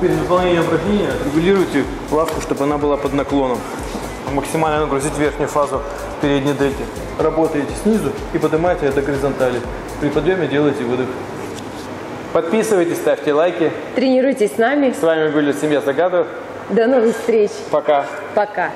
Перед выполнением упражнения регулируйте лавку, чтобы она была под наклоном. Максимально нагрузить верхнюю фазу передней дельты. Работаете снизу и поднимаете это горизонтали. При подъеме делайте выдох. Подписывайтесь, ставьте лайки. Тренируйтесь с нами. С вами были Семья Загадов. До новых встреч. Пока. Пока.